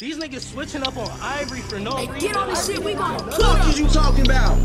These niggas switching up on Ivory for no Hey, reason. get on this shit, we gonna is you talking about?